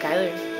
Skylar.